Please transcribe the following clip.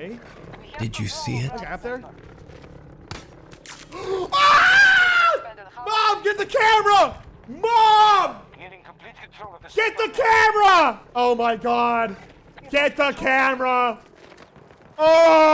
Okay. Did you see it? Guy up there. ah! Mom, get the camera! Mom! Get the camera! Oh my god! Get the camera! Oh!